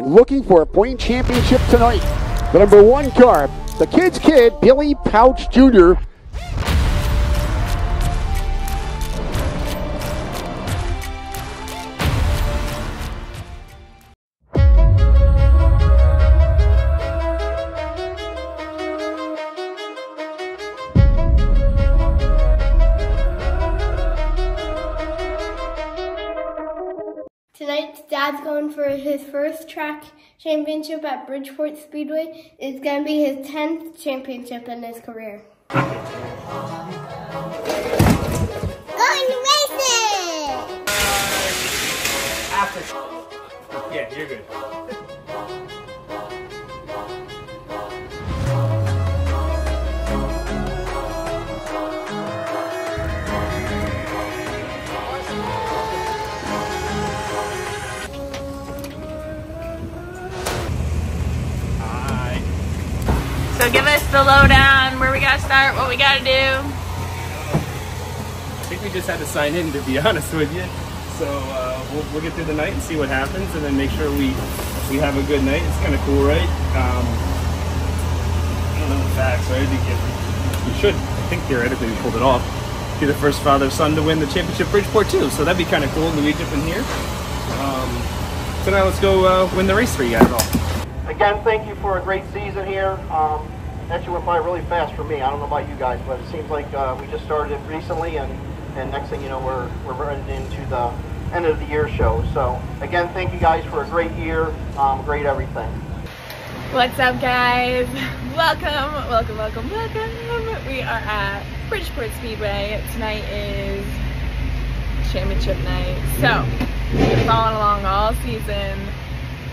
and looking for a point championship tonight. The number one car, the kid's kid, Billy Pauch Jr., track championship at Bridgeport Speedway. It's going to be his 10th championship in his career. Going racing! After. Yeah, you're good. The lowdown, where we gotta start, what we gotta do. I think we just had to sign in, to be honest with you. So uh, we'll, we'll get through the night and see what happens, and then make sure we we have a good night. It's kind of cool, right? Um, I don't know the facts, right? I think it, you should. I think theoretically we pulled it off. Be the first father-son to win the championship Bridgeport too, so that'd be kind of cool. Louis in here. Um, so now let's go uh, win the race for you guys all. Again, thank you for a great season here. Um, actually went by really fast for me. I don't know about you guys, but it seems like uh, we just started it recently, and, and next thing you know, we're, we're running into the end of the year show. So again, thank you guys for a great year, um, great everything. What's up, guys? Welcome, welcome, welcome, welcome. We are at Bridgeport Speedway. Tonight is championship night. So, we've been following along all season.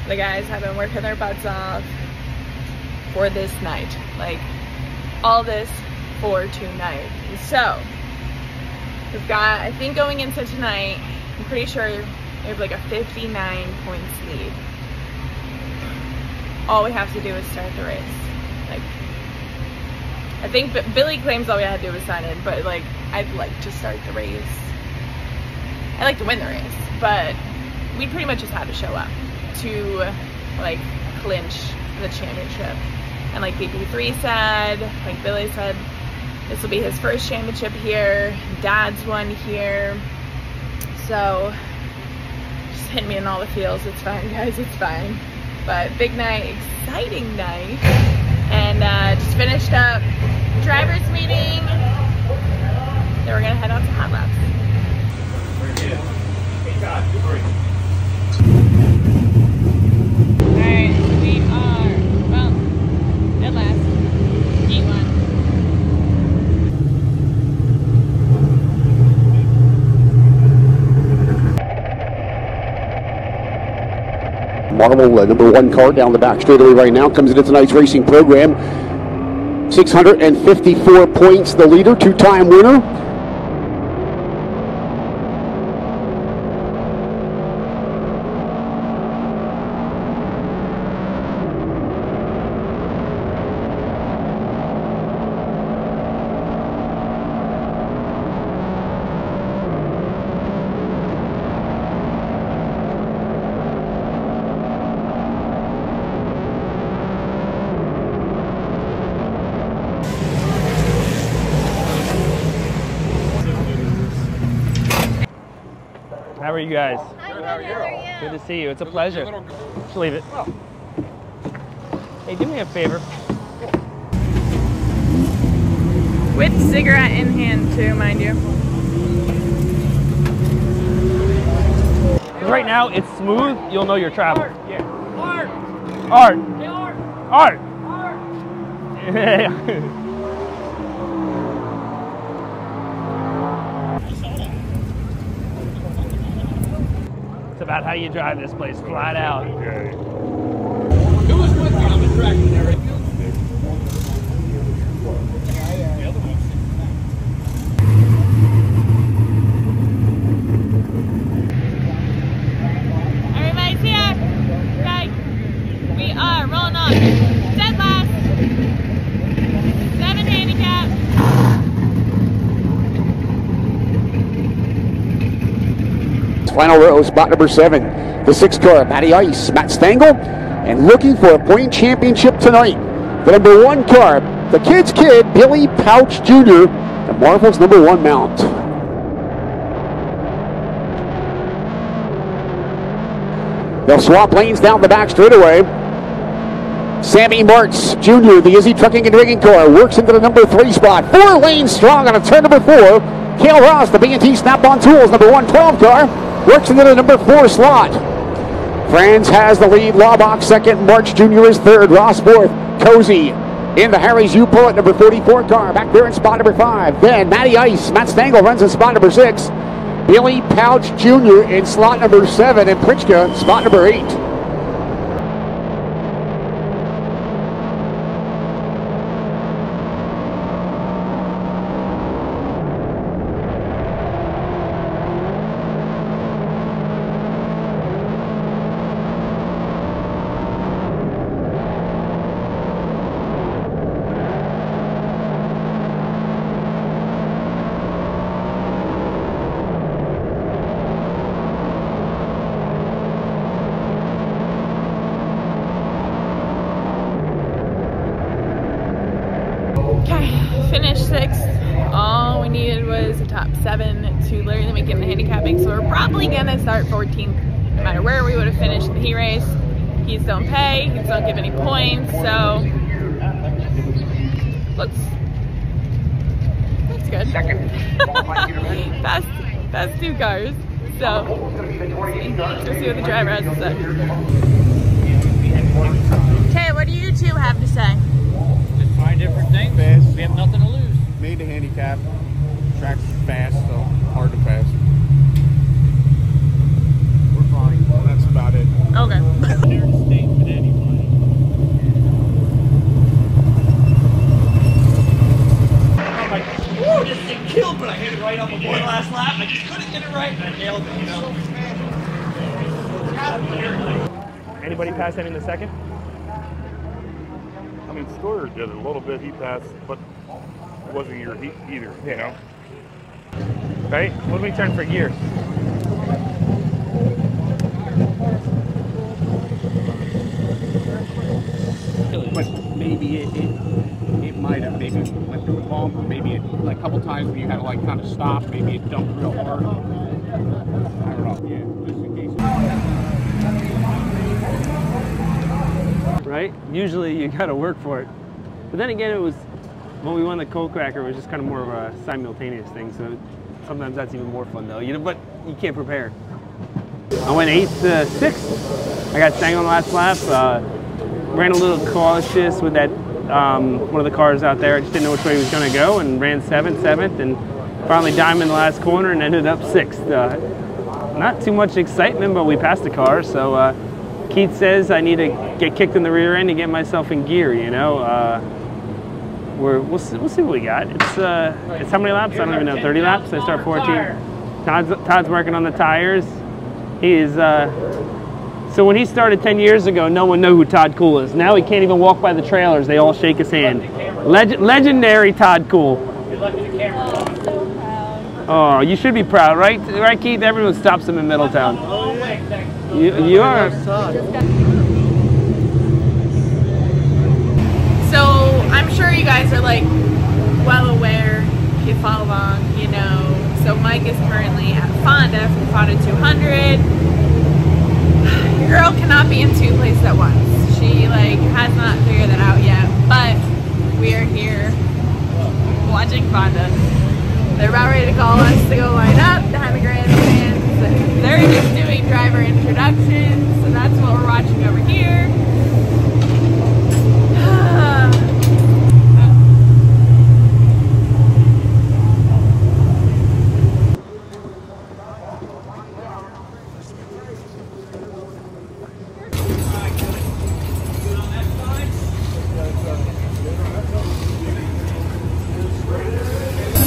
The guys have been working their butts off for this night. Like, all this for tonight. So, we've got, I think going into tonight, I'm pretty sure we have like a 59 points lead all we have to do is start the race. Like, I think Billy claims all we had to do was sign in, but like, I'd like to start the race. I like to win the race, but we pretty much just had to show up to like clinch the championship. And like BP3 said, like Billy said, this will be his first championship here. Dad's one here. So just hit me in all the feels. It's fine, guys. It's fine but big night, exciting night. And uh, just finished up driver's meeting. Then we're gonna head out to hot laps. Alright, we are, well, at last, gate one. Marvel, uh, number one car down the back straightaway right now, comes into tonight's racing program. 654 points, the leader, two-time winner. Are you guys? Good to see you. It's a pleasure. Just leave it. Hey, do me a favor. With cigarette in hand too, mind you. Right now, it's smooth. You'll know you're traveling. Yeah. Art. Art. Art. Art. it's about how you drive this place, flat out. Everybody's here. Okay. We are rolling on. Dead last. Seven handicap. Final row, spot number seven. The six car, Matty Ice, Matt Stengel. And looking for a point championship tonight. The number one car, the kid's kid, Billy Pauch Jr., the Marvel's number one mount. They'll swap lanes down the back straightaway. Sammy Martz Jr., the Izzy Trucking and Rigging car, works into the number three spot. Four lanes strong on a turn number four. Kale Ross, the B&T Snap-on Tools, number 112 car, works into the number four slot. Franz has the lead. Laubach second. Martz Jr. is third. Ross fourth. Cozy in the Harry's U Pullet number 44 car. Back there in spot number five. Then Matty Ice. Matt Stengel runs in spot number six. Billy Pauch Jr. in slot number seven. And Pritchka spot number eight. Second. fast, fast two cars. So let's see what the driver has to say. Okay, what do you two have to say? Just try different things. Fast. We have nothing to lose. Made the handicap. Track's fast, so hard to pass. We're fine. That's about it. Okay. Here to stay with anybody. I'm like, whoa, this thing killed, but I hit it right on the board last lap. I just couldn't get it right, and I nailed it, you know. Anybody pass any in the second? I mean, Stoyer did a little bit. He passed, but it wasn't your heat either. You know. Right? What do we turn for gear? but maybe it, it, it might have maybe bump or maybe it like a couple times when you had to like kind of stop maybe it dumped real hard I don't know yeah just in case right? Usually you got to work for it. But then again, it was when we won the Coal Cracker, it was just kind of more of a simultaneous thing. So sometimes that's even more fun though. You know, but you can't prepare. I went eighth to sixth. I got staying on the last lap. Uh, ran a little cautious with that um, one of the cars out there. I just didn't know which way he was going to go, and ran seventh, seventh, and finally dimed in the last corner and ended up sixth. Uh, not too much excitement, but we passed the car. So uh, Keith says I need to get kicked in the rear end to get myself in gear. You know, uh, we're, we'll see, we'll see what we got. It's uh, it's how many laps? I don't even know. 30 laps. I start 14. Todd's, Todd's working on the tires. He is. So when he started 10 years ago, no one knew who Todd Cool is. Now he can't even walk by the trailers. They all shake his hand. Leg- legendary Todd Cool. Oh, you should be proud, right? Right, Keith? Everyone stops him in Middletown. You, you are. So I'm sure you guys are like well aware if you follow along, you know. So Mike is currently at Fonda from Fonda 200. Girl cannot be in two places at once. She like has not figured that out yet. But we are here watching Fonda. They're about ready to call us to go line up behind the grandstands. They're just doing driver introductions, so that's what we're watching over here.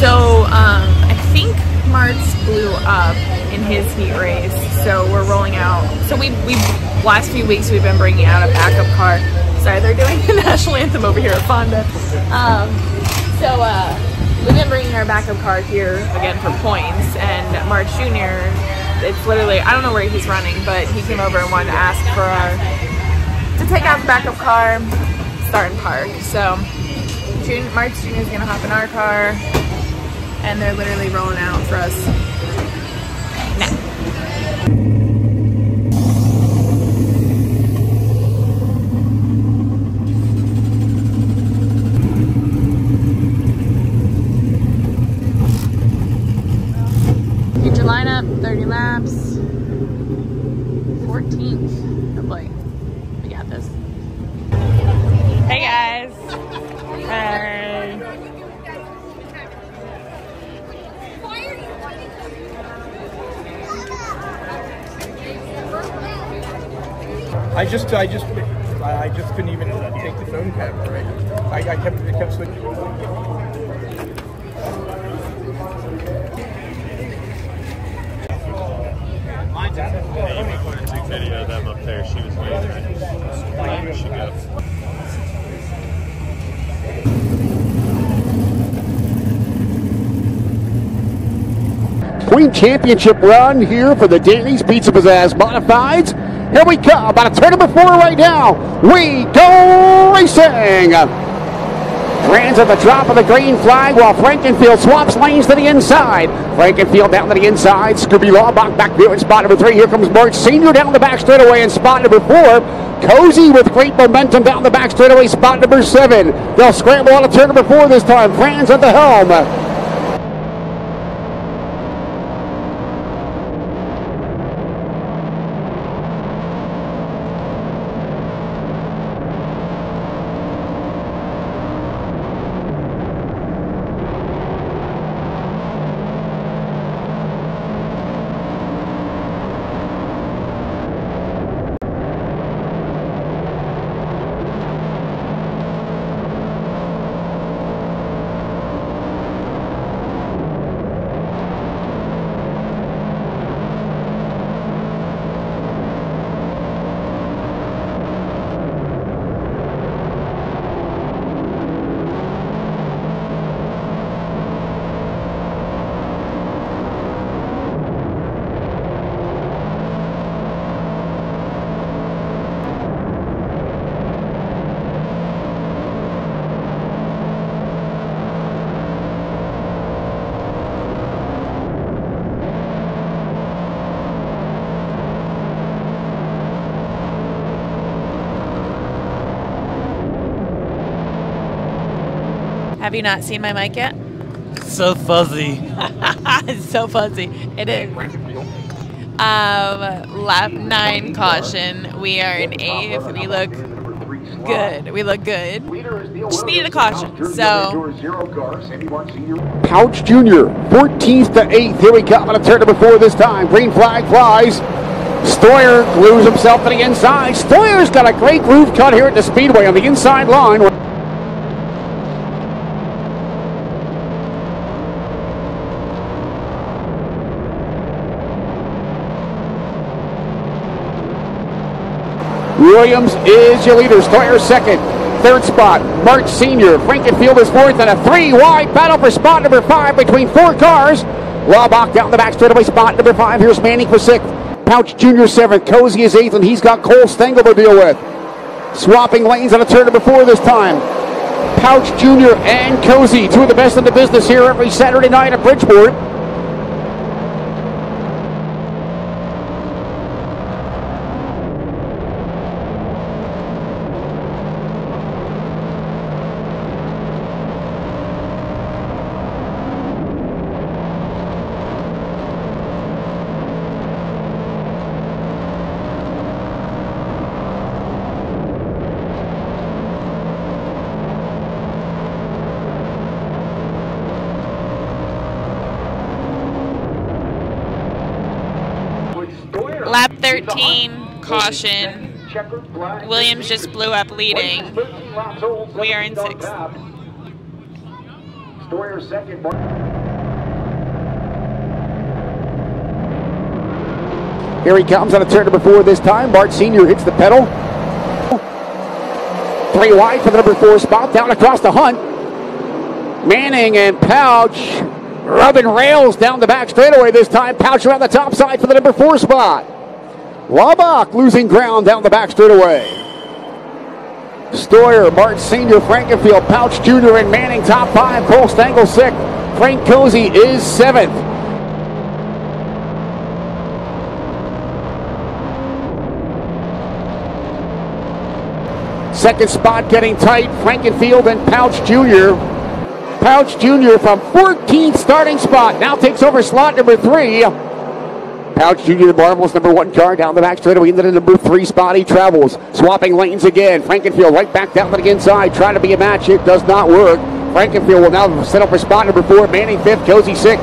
So um, I think Martz blew up in his heat race. So we're rolling out. So we we last few weeks we've been bringing out a backup car. Sorry, they're doing the national anthem over here at Fonda. Um, so uh, we've been bringing our backup car here again for points. And Martz Jr. it's literally I don't know where he's running, but he came over and wanted to ask for our to take out the backup car, start and park. So June, Martz Jr. is gonna hop in our car, and they're literally rolling out for us lineup, 30 laps, 14th. Oh boy, we got this. Hey guys. Hey. I just, I just, I just couldn't even take the phone camera. Right? I, I kept, I kept switching. Video of them up there. She was she? Queen Championship run here for the Danny's Pizza Pizzazz Modifieds. Here we come, about a turn number four right now. We go racing. Franz at the drop of the green flag while Frankenfield swaps lanes to the inside. Frankenfield down to the inside. Scooby Laubach back there in spot number three. Here comes Martz Sr. down the back straightaway in spot number four. Cozy with great momentum down the back straightaway, spot number seven. They'll scramble on a turn number four this time. Franz at the helm. Have you not seen my mic yet? So fuzzy. it's so fuzzy. It is. Um, lap nine caution. We are in eighth. We look good. We look good. Just needed a caution. So Pauch Jr., 14th to 8th. Here we come on a turn number four this time. Green flag flies. Stoyer glues himself to the inside. Stoyer's got a great groove cut here at the Speedway on the inside line. Williams is your leader. Stoyer second. Third spot, Martz Sr. Frankenfield is fourth, and a three-wide battle for spot number five between four cars. Laubach down the back straightaway, spot number five. Here's Manning for sixth. Pauch Jr. seventh. Cozy is eighth, and he's got Cole Stengel to deal with. Swapping lanes on a turn number four this time. Pauch Jr. and Cozy, two of the best in the business here every Saturday night at Bridgeport. lap 13 caution. Williams just blew up leading. We are in sixth. Here he comes on a turn number four this time. Bart Sr. hits the pedal. Three wide for the number four spot. Down across the hunt. Manning and Pauch Rubbing rails down the back straightaway this time. Pauch around the top side for the number four spot. Laubach losing ground down the back straightaway. Stoyer, Martz Sr., Frankenfield, Pauch Jr., and Manning top five. Cole Stengel sixth. Frank Cozy is seventh. Second spot getting tight. Frankenfield and Pauch Jr. Pauch Jr. from 14th starting spot now takes over slot number three. Pauch Jr. the Marvel's number one car down the back straightaway into the number three spot. He travels, swapping lanes again. Frankenfield right back down to the inside, trying to be a match. It does not work. Frankenfield will now set up for spot number four. Manning fifth, Cozy sixth.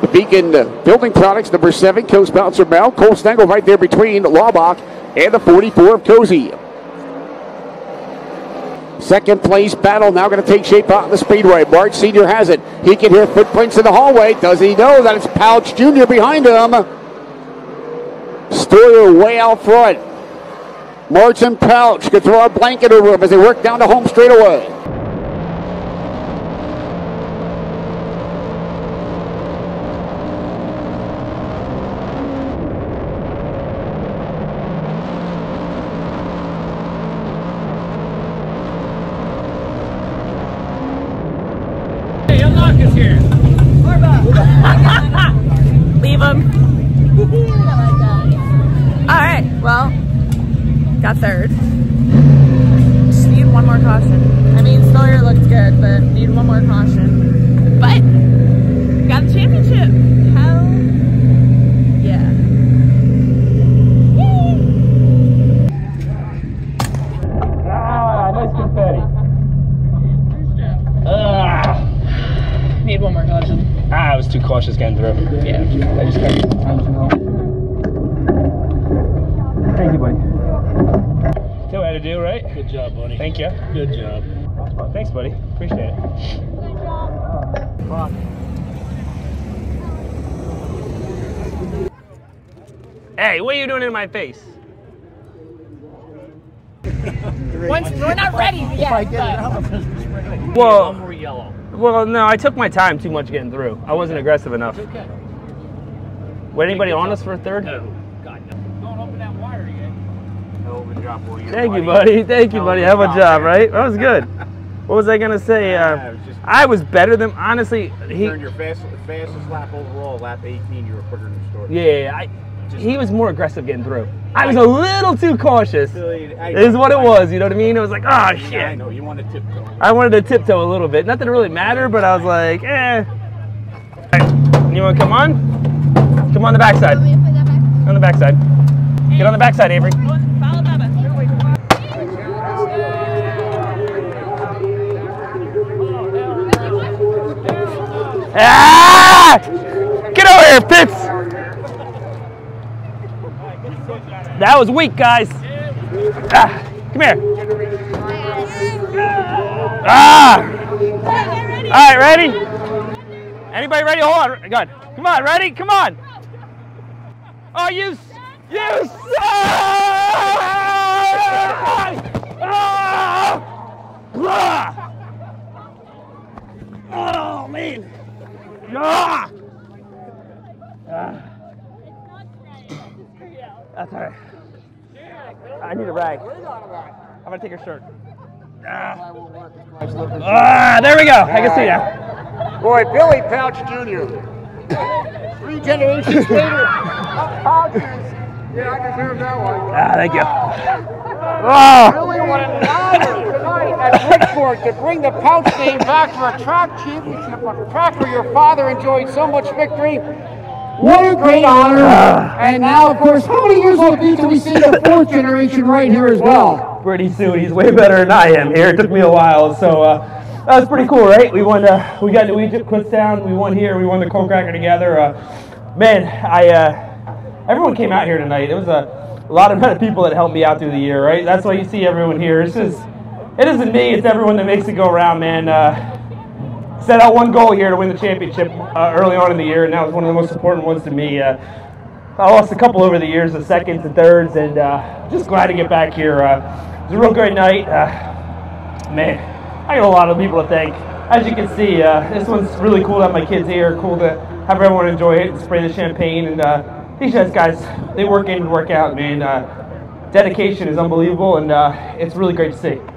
The Beacon uh, Building Products, number seven, Coast Bouncer Mel. Cole Stengel right there between Laubach and the 44 of Cozy. Second place battle now going to take shape out in the speedway. Martz Sr. has it. He can hear footprints in the hallway. Does he know that it's Pauch Jr. behind him? Stoyer way out front. Martin Pauch could throw a blanket over him as they work down the home straightaway. Hey, unlock is here. Leave him. All right. Well, got third. Just need one more caution. I mean, Sawyer looked good, but need one more caution. But got the championship. Hell yeah. Ah, nice confetti. Ah. Need one more caution. Ah, I was too cautious getting through. Yeah. I just got Thank you, buddy. See what I had to do, right? Good job, buddy. Thank you. Good job. Thanks, buddy. Appreciate it. Good job. Hey, what are you doing in my face? Once, we're not ready yet. Well, One more yellow. Well, no, I took my time too much getting through. I wasn't aggressive enough. Okay. Wait, anybody on us for a third? No. God, no. Don't open that wire yet. Hell of a job for you. Thank you, buddy. Thank you, buddy. of Have a a job, job, right? That was good. What was I gonna say? Yeah, Uh, just- I was better than honestly. He, Turned your fastest, fastest lap overall, lap 18. You were quicker than the store. yeah, I, he was more aggressive getting through. I was a little too cautious. Billy, I- Is what it was. You know what I mean? It was like, oh Yeah, I shit. know. You want to tiptoe. I wanted to tiptoe a little bit. Nothing really mattered, but I was like, eh. You want to come on? Come on the backside. On the backside. Get on the backside, Avery. Ah! Get over here, Pitts. That was weak, guys. Ah, come here. Ah! All right, ready? Anybody ready? Hold on. Go on. Come on, ready? Come on. Oh, you, you suck! Ah! Ah! Oh, man. Ah. That's all right. I need a rag. I'm gonna take your shirt. Ah, Ah, there we go. I can see now. Boy, Billy Pauch Jr. Three generations later. Pauches. Yeah, I deserve that one. Ah, thank you. Oh, Billy, what an honor tonight at Bridgeport to bring the Pauch name back for a track championship, a track where your father enjoyed so much victory. What a great honor. And now, of course, how many years will it be till we see the fourth generation right here as well? pretty soon. He's way better than I am here. It took me a while, so uh, that was pretty cool, right? We won. Uh, we got we took Kutztown. We won here. We won the Coal Cracker together. Uh, man, I uh, everyone came out here tonight. It was a lot of of people that helped me out through the year, right? That's why you see everyone here. It's just, it isn't me, it's everyone that makes it go around, man. Set out one goal here to win the championship uh, early on in the year, and that was one of the most important ones to me. Uh, I lost a couple over the years, the seconds and thirds, and uh, just glad to get back here. Uh, it was a real great night. Uh, man, I got a lot of people to thank. As you can see, uh, this one's really cool to have my kids here. Cool to have everyone enjoy it and spray the champagne. And these guys, they work in and work out, man. Dedication is unbelievable, and it's really great to see.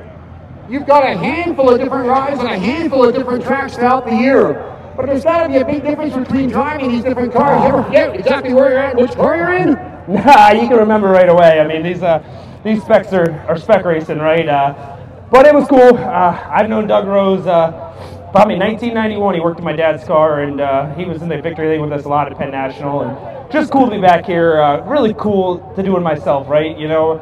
You've got a handful of different rides and a handful of different tracks throughout the year. But there's got to be a big difference between driving these different cars. You ever forget exactly where you're at, which car you're in? Nah, you can remember right away. I mean, these uh, these specs are, are spec racing, right? Uh, but it was cool. Uh, I've known Doug Rose uh, probably 1991. He worked in my dad's car, and uh, he was in the victory league with us a lot at Penn National. And just cool to be back here. Uh, really cool to do it myself, right? You know,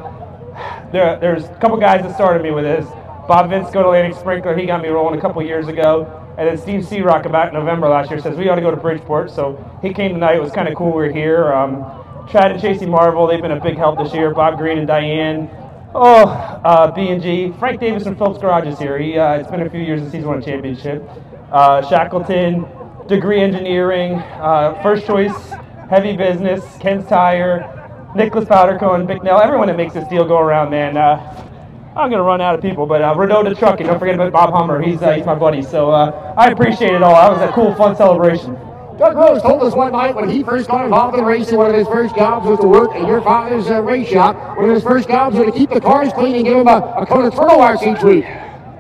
there, there's a couple guys that started me with this. Bob Vince, go to Atlantic Sprinkler. He got me rolling a couple years ago. And then Steve Searock about November last year says we ought to go to Bridgeport. So he came tonight. It was kind of cool. We are here. Um, Chad and Chasey Marvel, they've been a big help this year. Bob Green and Diane. Oh, uh, B&G. Frank Davis from Phillips Garage is here. He, uh, it's been a few years since he's won a championship. Uh, Shackleton, Degree Engineering, uh, First Choice, Heavy Business, Ken's Tire, Nicholas Powderco, and Bicknell. Everyone that makes this deal go around, man. I'm gonna run out of people, but uh, Redota Trucking. Don't forget about Bob Hummer. He's uh, he's my buddy. So uh, I appreciate it all. That was a cool, fun celebration. Doug Rose told us one night when he first got involved in racing, one of his first jobs was to work at your father's uh, race shop. One of his first jobs was to keep the cars clean and give him a, a coat of turtle wax each week.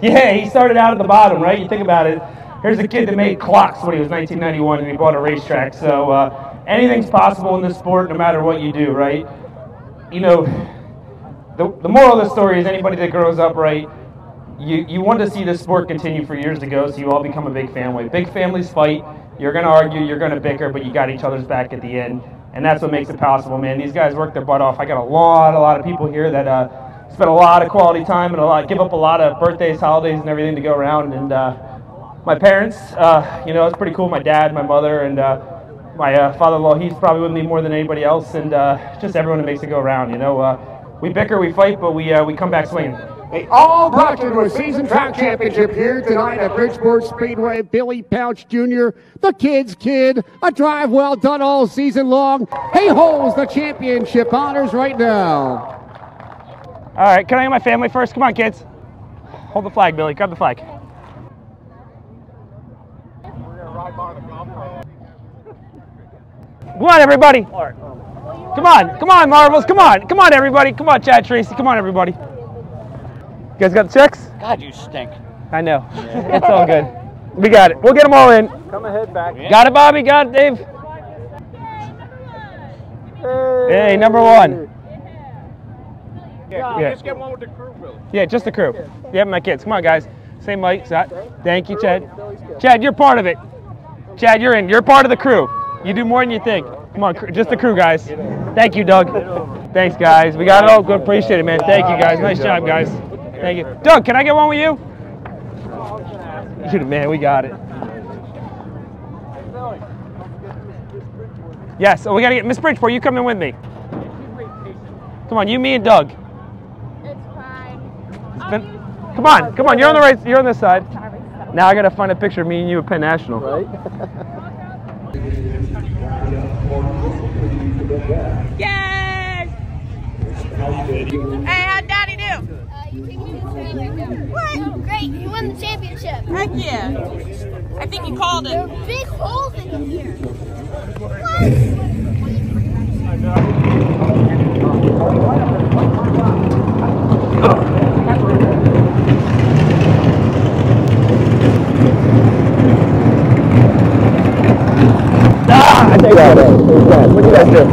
Yeah, he started out at the bottom, right? You think about it. Here's a kid that made clocks when he was 1991 and he bought a racetrack. So uh, anything's possible in this sport, no matter what you do, right? You know, the, the moral of the story is anybody that grows up right, you, you want to see this sport continue for years to go, so you all become a big family. Big families fight. You're going to argue, you're going to bicker, but you got each other's back at the end. And that's what makes it possible, man. These guys work their butt off. I got a lot, a lot of people here that uh, spend a lot of quality time and a lot, give up a lot of birthdays, holidays, and everything to go around. And uh, my parents, uh, you know, it's pretty cool. My dad, my mother, and uh, my uh, father-in-law, he's probably with me more than anybody else. And uh, just everyone that makes it go around, you know we bicker, we fight, but we uh, we come back swinging. They all brought you to a season track championship here tonight at Bridgeport Speedway. Billy Pauch Jr., the kid's kid, a drive well done all season long. He holds the championship honors right now. All right, can I get my family first? Come on, kids. Hold the flag, Billy. Grab the flag. Come on, everybody. Come on, come on, Marvels, come on, come on, everybody, come on, Chad Tracy, come on, everybody. You guys got the checks? God, you stink. I know. Yeah. it's all good. We got it. We'll get them all in. Come ahead back. Got it, Bobby. Got it, Dave. Hey, hey number one. Yeah, yeah. Just get one with the crew, Billy. Yeah, just the crew. Yeah, my kids. Come on, guys. Same mic. Thank you, Chad. Chad, you're part of it. Chad, you're in. You're part of the crew. You do more than you think. Come on, just the crew, guys. Thank you, Doug. Thanks, guys. We got it all good. Appreciate it, man. Thank you, guys. Nice job, guys. Thank you. Doug, can I get one with you? Man, we got it. Yes, so we got to get Miss Bridgeport. You coming with me? Come on, you, me, and Doug. It's fine. Been, come on, come on. You're on the right. You're on this side. Now I got to find a picture of me and you at Penn National. Right. Yay! Hey, how'd Daddy do? What? Great, he won the championship. Heck yeah. I think he called it. There are big holes in here. Ah, I think that. What did you guys do?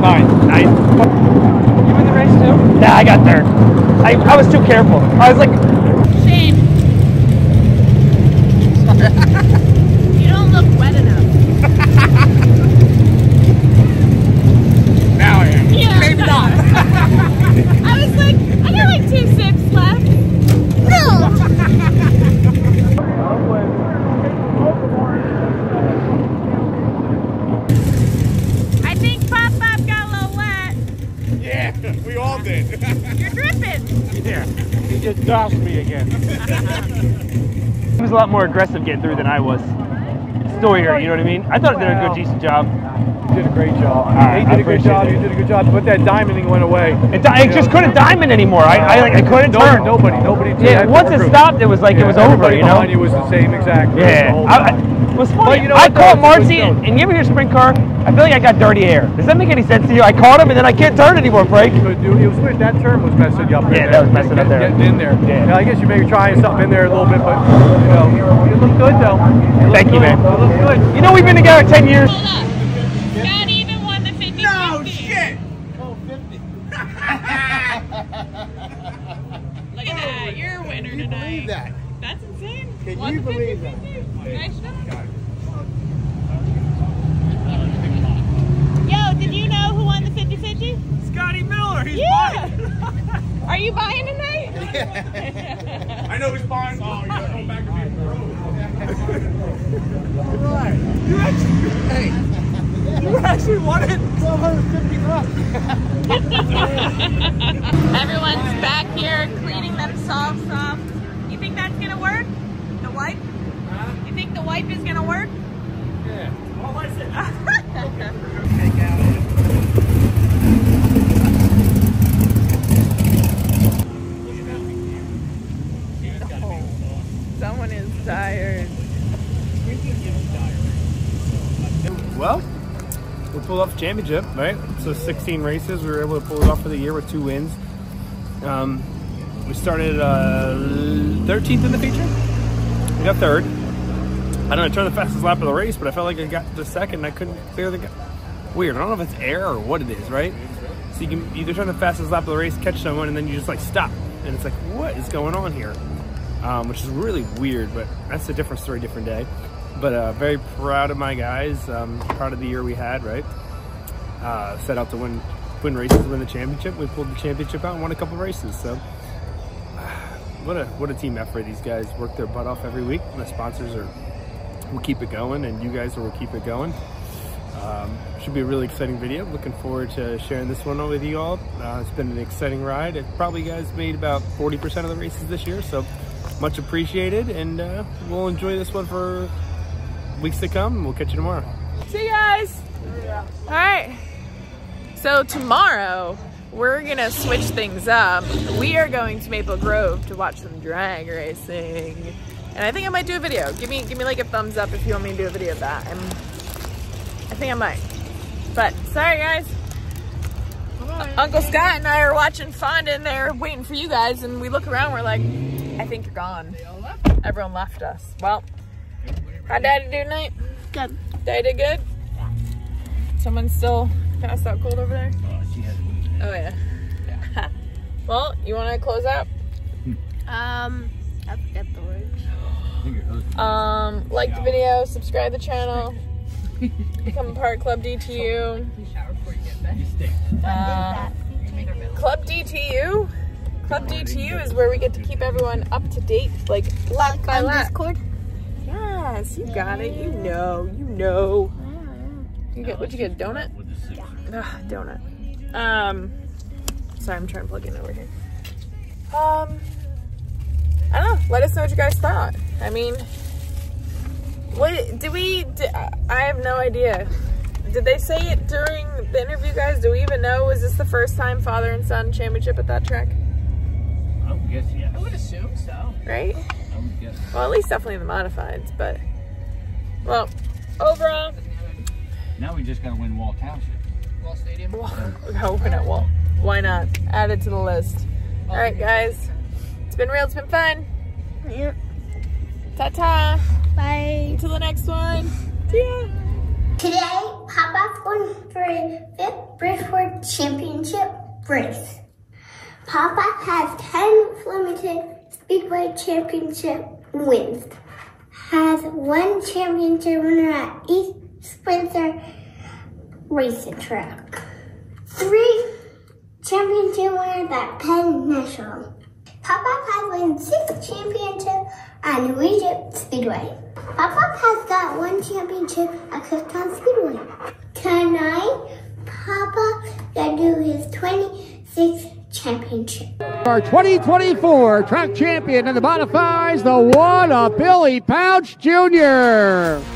Fine. Nice. You win the race too? Nah, I got third. I, I was too careful. I was like, Shame. you don't look wet enough. now I am. Yeah. Maybe not. I was like, I got like two sips left. I think Pop Pop got a little wet. Yeah. doused me again. He was a lot more aggressive getting through than I was. Stoyer, you know what I mean? I thought it did a good, decent job. You did a great job. I- he did a good job. it. You did a good job. But that diamonding went away. It, di- it just couldn't diamond anymore. I, I like I couldn't No- turn. Nobody, nobody. did. Yeah, once it stopped, it was like it was over. You know? behind you was the same exact. Yeah, I. I, it was funny. But you know I what, caught? Marcy, and, and you ever hear sprint car? I feel like I got dirty air. Does that make any sense to you? I caught him, and then I can't turn anymore, Frank. But dude, it was weird. That turn was messing you up. in Yeah, there. that was messing up there. Getting in there. Yeah. I guess you may be trying something in there a little bit, but you know, you look good though. You Thank you, good. man. You look good. You know we've been together 10 years. Scott even won the 50 No shit! Oh, look at that, you're a winner Can you tonight. believe that? That's insane. Can Won you the believe that? 50-50. Nice job. Yo, did you know who won the 50-50? Scotty Miller, he's Yeah. buying. Are you buying tonight? I know he's buying. Oh, you gotta go back to being pro. You actually, hey, you actually won it. 1250 bucks. Everyone's back here cleaning themselves off. You think that's gonna work? The wipe? You think the wipe is gonna work? Yeah. All I said. Someone is tired. Well, we pulled off a championship, right? So 16 races, we were able to pull it off for the year with two wins. Um, we started uh, 13th in the feature. We got third. I don't know, I turned the fastest lap of the race, but I felt like I got to second. And I couldn't clear the. gap. Weird. I don't know if it's air or what it is, right? So you can either turn the fastest lap of the race, catch someone, and then you just like stop, and it's like, what is going on here? Um, which is really weird, but that's a different story, different day. But uh, very proud of my guys. Um, proud of the year we had, right? Uh, set out to win win races, win the championship. We pulled the championship out and won a couple races. So what a what a team effort. These guys work their butt off every week. The sponsors are will keep it going, and you guys will keep it going. Um, should be a really exciting video. Looking forward to sharing this one with you all. Uh, it's been an exciting ride. It probably guys made about 40% of the races this year, so much appreciated. And uh, we'll enjoy this one for weeks to come. We'll catch you tomorrow. See you guys. All right. So tomorrow we're gonna switch things up. We are going to Maple Grove to watch some drag racing, and I think I might do a video. Give me, give me like a thumbs up if you want me to do a video of that. I'm, I think I might. But sorry guys. Uncle Scott and I are watching fun in there waiting for you guys, and we look around. We're like, I think you're gone. Everyone left us. Well, how'd Daddy do tonight? Good. Daddy did good. Someone's still passed out cold over there. Oh yeah. well, you want to close out? Um, I forget the words. Um, like the video, subscribe the channel, become a part of Club DTU. Uh, Club DTU. Club DTU is where we get to keep everyone up to date, like lap by lap. Discord? Yes, you got it. You know, you know. You get what'd you get? Donut? Ugh, donut. Um, sorry, I'm trying to plug in over here. Um, I don't know. Let us know what you guys thought. I mean, what did we? Did, I have no idea. Did they say it during the interview, guys? Do we even know? Was this the first time father and son championship at that track? I would guess yes. I would assume so. Right? I would guess. Well, at least definitely the modifieds, but well, overall, Now we just gotta win Wall Township. Wall Stadium. Hoping it will. Why not? Add it to the list. Oh, All right, guys. It's been real. It's been fun. Yep. Ta ta. Bye. Until the next one. See ya. Today, Papa's going for a fifth Bridgeport Championship race. Papa has 10 Limited Speedway Championship wins. Has one championship winner at East Spencer Racing Track. Three championship winners at Penn National. Papa has won six championships at New Egypt Speedway. Papa has got one championship at Clifton Speedway. Tonight, Papa gonna do his 26th championship. Our 2024 track champion in the modifieds, the one of Billy Pauch Jr.